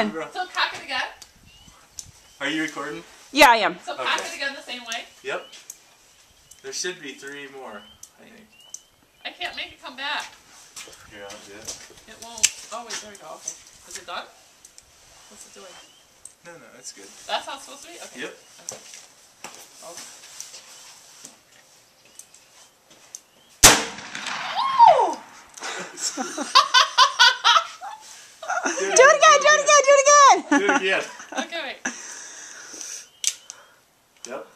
So cock it again. Are you recording? Yeah, I am. So cock Okay. it again the same way. Yep. There should be three more, I think. I can't make it come back. Here, I'll do it. It won't. Oh wait, there we go. Okay. Is it done? What's it doing? No, no, that's good. That's how it's supposed to be. Okay. Yep. Okay. Oh. Do it again, do it again, do it again. okay. Yep.